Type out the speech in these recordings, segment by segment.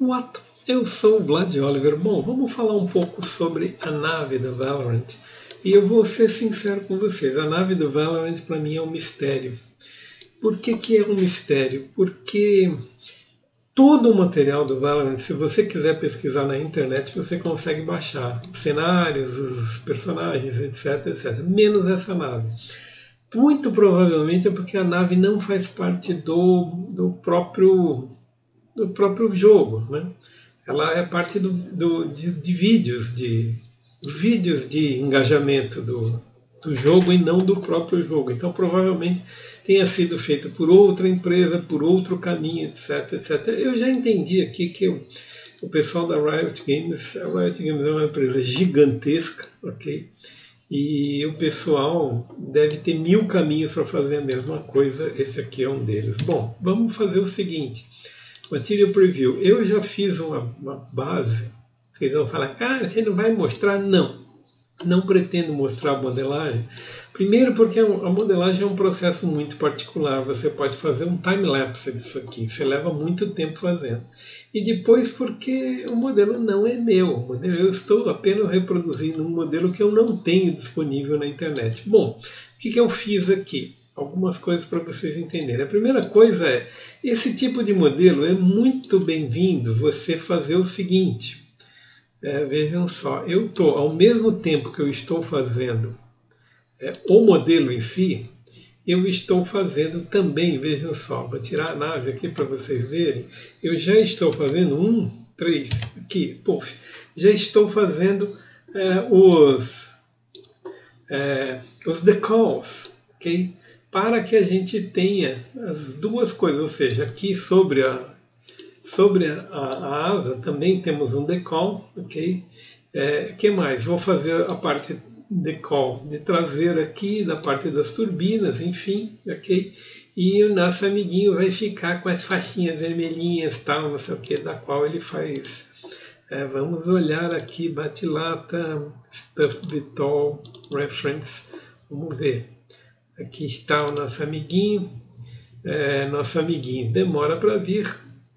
What? Eu sou o Vlad Oliver. Bom, vamos falar um pouco sobre a nave do Valorant. E eu vou ser sincero com vocês, a nave do Valorant para mim é um mistério. Por que, que é um mistério? Porque todo o material do Valorant, se você quiser pesquisar na internet, você consegue baixar cenários, os personagens, etc, etc. Menos essa nave. Muito provavelmente é porque a nave não faz parte do, do próprio do próprio jogo, né? Ela é parte do, do de, de, vídeos, de vídeos de engajamento do, do jogo e não do próprio jogo. Então provavelmente tenha sido feito por outra empresa, por outro caminho, etc, etc. Eu já entendi aqui que o, o pessoal da Riot Games, a Riot Games é uma empresa gigantesca, ok? E o pessoal deve ter mil caminhos para fazer a mesma coisa. Esse aqui é um deles. Bom, vamos fazer o seguinte. Material Preview. Eu já fiz uma, uma base. Vocês vão falar, cara, você não vai mostrar? Não. Não pretendo mostrar a modelagem. Primeiro, porque a modelagem é um processo muito particular. Você pode fazer um time-lapse disso aqui. Você leva muito tempo fazendo. E depois, porque o modelo não é meu. Modelo, eu estou apenas reproduzindo um modelo que eu não tenho disponível na internet. Bom, o que eu fiz aqui? Algumas coisas para vocês entenderem. A primeira coisa é, esse tipo de modelo é muito bem-vindo você fazer o seguinte. É, vejam só, eu estou, ao mesmo tempo que eu estou fazendo é, o modelo em si, eu estou fazendo também, vejam só, vou tirar a nave aqui para vocês verem, eu já estou fazendo um, três, aqui, puff, já estou fazendo é, os, é, os decals, ok? Para que a gente tenha as duas coisas, ou seja, aqui sobre a, sobre a, a asa também temos um decol, ok? É, que mais? Vou fazer a parte decol de traseira aqui, da parte das turbinas, enfim, ok? E o nosso amiguinho vai ficar com as faixinhas vermelhinhas, tal, não sei o que, da qual ele faz. É, vamos olhar aqui, batilata, stuff bitol, reference, vamos ver. Aqui está o nosso amiguinho. É, nosso amiguinho demora para vir.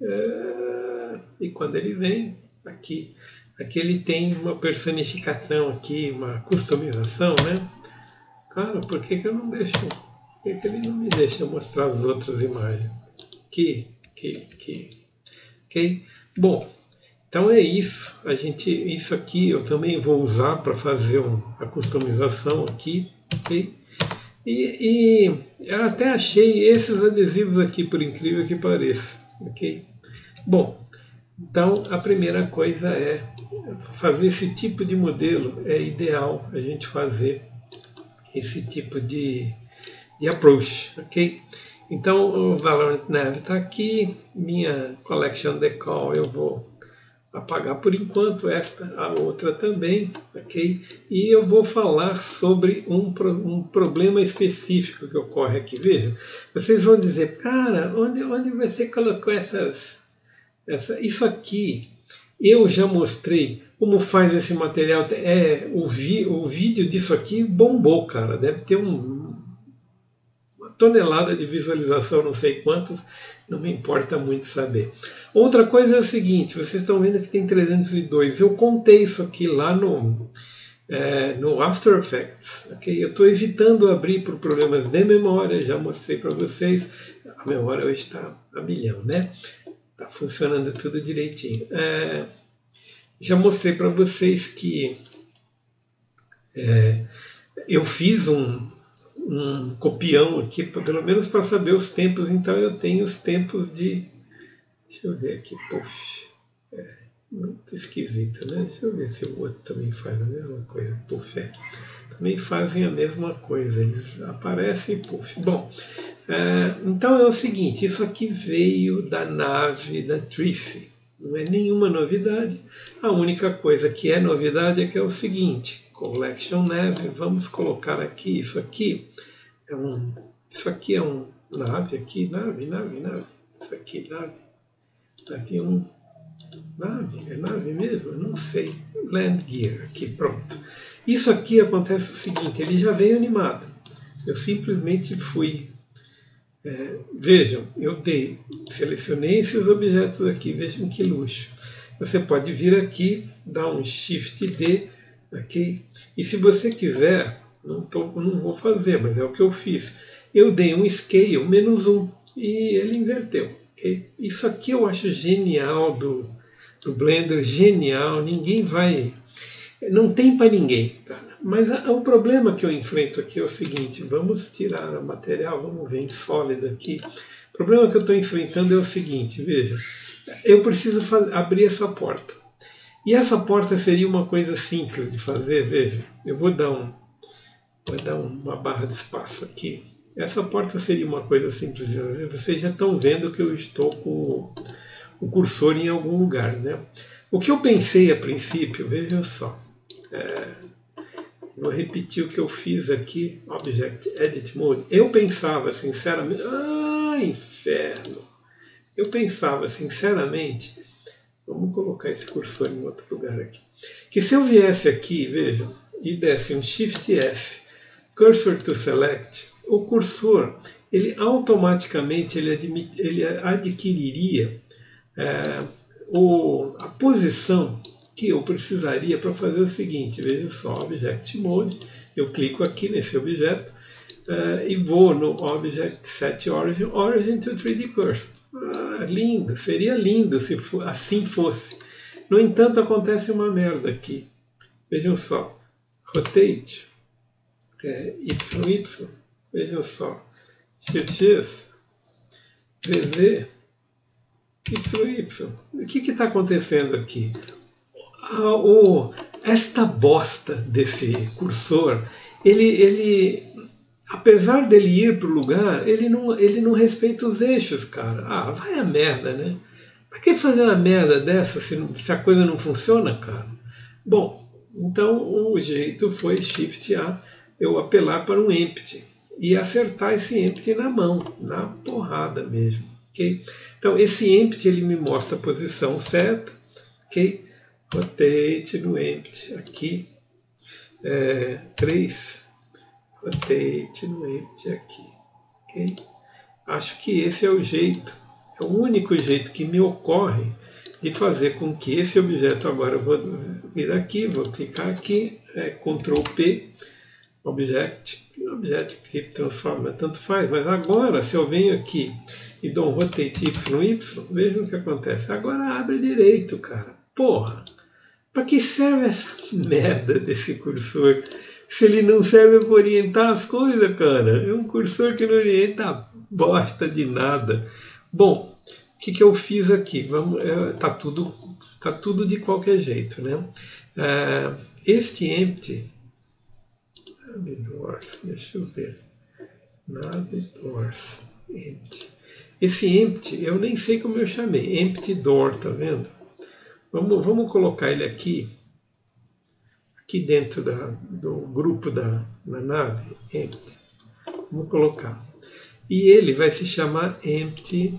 É, e quando ele vem, aqui, aqui ele tem uma personificação aqui, uma customização, né? Cara, por que, que eu não deixo? Por que, que ele não me deixa mostrar as outras imagens? Aqui, aqui, aqui. Ok? Bom, então é isso. A gente, isso aqui eu também vou usar para fazer um, a customização aqui, ok? E, e, eu até achei esses adesivos aqui, por incrível que pareça. ok? Bom, então a primeira coisa é fazer esse tipo de modelo. É ideal a gente fazer esse tipo de, de approach. ok? Então o Valorant Nav está aqui, minha collection decal eu vou apagar por enquanto esta, a outra também, ok? E eu vou falar sobre um, um problema específico que ocorre aqui. Vejam, vocês vão dizer, cara, onde, onde você colocou essas, essa, isso aqui? Eu já mostrei como faz esse material. É, o, vi, o vídeo disso aqui bombou, cara. Deve ter um, uma tonelada de visualização, não sei quantos, não me importa muito saber. Outra coisa é o seguinte, vocês estão vendo que tem 302. Eu contei isso aqui lá no, é, no After Effects. Okay? Eu estou evitando abrir por problemas de memória, já mostrei para vocês. A memória hoje está a milhão, né? Está funcionando tudo direitinho. É, já mostrei para vocês que é, eu fiz um, um copião aqui, pelo menos para saber os tempos, então eu tenho os tempos de. Deixa eu ver aqui, puff. É, muito esquisito, né? Deixa eu ver se o outro também faz a mesma coisa. Puff, é. Também fazem a mesma coisa, eles aparecem e puff. Bom, é, então é o seguinte: isso aqui veio da nave da Trice. Não é nenhuma novidade. A única coisa que é novidade é que é o seguinte: Collection Nave, vamos colocar aqui isso aqui. É um, isso aqui é um nave aqui, nave, nave, nave. Isso aqui, nave. Aqui um nave, é nave mesmo? Eu não sei. Land Gear, aqui, pronto. Isso aqui acontece o seguinte, ele já veio animado. Eu simplesmente fui É, vejam, eu dei, selecionei esses objetos aqui, vejam que luxo. Você pode vir aqui, dar um Shift D aqui, e se você quiser, não, tô, não vou fazer, mas é o que eu fiz. Eu dei um Scale menos um e ele inverteu. Okay? Isso aqui eu acho genial do, do Blender, genial, ninguém vai. Não tem para ninguém, cara. Mas a, o problema que eu enfrento aqui é o seguinte: vamos tirar o material, vamos ver em sólido aqui. O problema que eu estou enfrentando é o seguinte: veja, eu preciso abrir essa porta. E essa porta seria uma coisa simples de fazer, veja. Eu vou dar, um, vou dar uma barra de espaço aqui. Essa porta seria uma coisa simples de fazer. Vocês já estão vendo que eu estou com o cursor em algum lugar. Né? O que eu pensei a princípio, vejam só. É, vou repetir o que eu fiz aqui, Object Edit Mode. Eu pensava sinceramente, ah, inferno! Eu pensava sinceramente, vamos colocar esse cursor em outro lugar aqui, que se eu viesse aqui, vejam, e desse um Shift F, Cursor to Select, o cursor ele automaticamente ele, admit, ele adquiriria é, o, a posição que eu precisaria para fazer o seguinte, veja só, Object Mode, eu clico aqui nesse objeto uh, e vou no Object Set Origin, Origin to 3D Cursor. Ah, lindo, seria lindo se assim fosse. No entanto, acontece uma merda aqui. Vejam só, Rotate, é, YY, vejam só, XX, VZ, YY. O que está acontecendo aqui? Ah, esta bosta desse cursor, ele, ele, apesar dele ir para o lugar, ele não, ele não respeita os eixos, cara. Ah, vai a merda, né? Para que fazer uma merda dessa se, não, se a coisa não funciona, cara? Bom, então o jeito foi Shift A, eu apelar para um empty e acertar esse empty na mão, na porrada mesmo. Okay? Então esse empty ele me mostra a posição certa, ok? Rotate no empty aqui, é, 3, rotate no empty aqui, ok? Acho que esse é o jeito, é o único jeito que me ocorre de fazer com que esse objeto agora eu vou vir aqui, vou clicar aqui, é, Ctrl P, Object, Object que transforma, tanto faz, mas agora se eu venho aqui e dou um rotate YY, veja o que acontece. Agora abre direito, cara. Porra! Para que serve essa merda desse cursor? Se ele não serve para orientar as coisas, cara. É um cursor que não orienta bosta de nada. Bom, o que, que eu fiz aqui? Vamos, é, tá, tudo, tá tudo de qualquer jeito, né? É, este empty, deixa eu ver, Navidors, empty. Esse empty, eu nem sei como eu chamei. Empty door, tá vendo? Vamos, vamos colocar ele aqui, aqui dentro da, do grupo da, da nave, empty. Vamos colocar. E ele vai se chamar empty,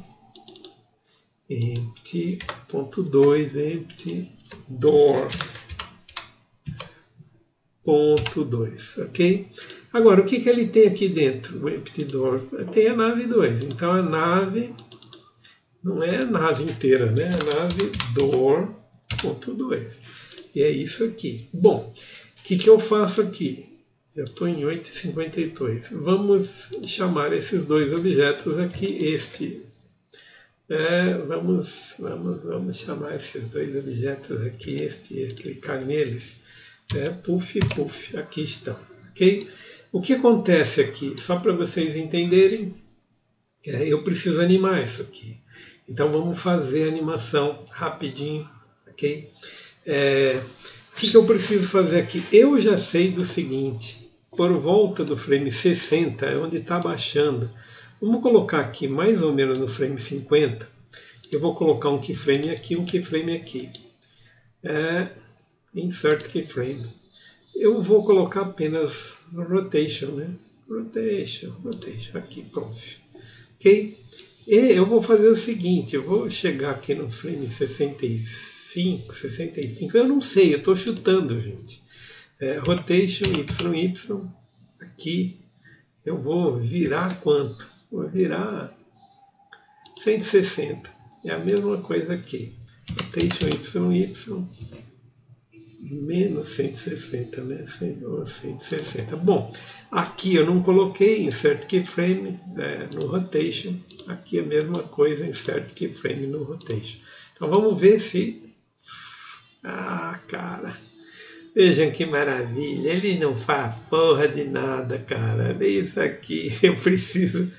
empty.2, empty door. Ponto 2, ok? Agora, o que, que ele tem aqui dentro, o empty door? Tem a nave 2. Então, a nave não é a nave inteira, né? A nave door.2. E é isso aqui. Bom, o que, que eu faço aqui? Já estou em 8,52. Vamos chamar esses dois objetos aqui, este. É, vamos, vamos, vamos chamar esses dois objetos aqui, este, e clicar neles. É, puff, puff, aqui estão. O que acontece aqui, só para vocês entenderem, é, eu preciso animar isso aqui. Então vamos fazer a animação rapidinho, ok? É, o que, que eu preciso fazer aqui? Eu já sei do seguinte, por volta do frame 60 é onde está baixando. Vamos colocar aqui mais ou menos no frame 50. Eu vou colocar um keyframe aqui, um keyframe aqui. É, insert keyframe eu vou colocar apenas rotation, né? Rotation, rotation, aqui, prof. Ok? E eu vou fazer o seguinte, eu vou chegar aqui no frame 65, 65, eu não sei, eu estou chutando, gente. É, rotation, YY, aqui, eu vou virar quanto? Vou virar 160. É a mesma coisa aqui. Rotation YY menos 160, né? 160. Bom, aqui eu não coloquei insert keyframe é, no rotation. Aqui a mesma coisa, insert keyframe no rotation. Então vamos ver se... Ah, cara... Vejam que maravilha, ele não faz porra de nada, cara. Isso aqui eu preciso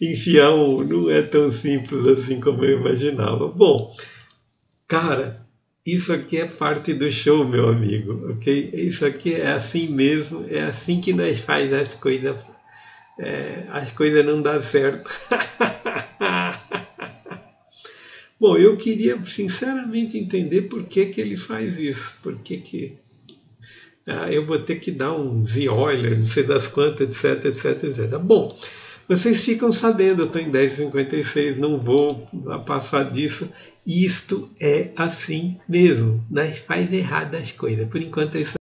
enfiar um. Não é tão simples assim como eu imaginava. Bom, cara, isso aqui é parte do show, meu amigo, ok? Isso aqui é assim mesmo, é assim que nós faz as coisas. É, as coisas não dão certo. Bom, eu queria sinceramente entender por que, que ele faz isso, por que, que ah, eu vou ter que dar um Z-Euler, não sei das quantas, etc, etc, etc. Bom, vocês ficam sabendo, eu estou em 10,56, não vou passar disso. Isto é assim mesmo. Nós faz errado as coisas. Por enquanto é isso.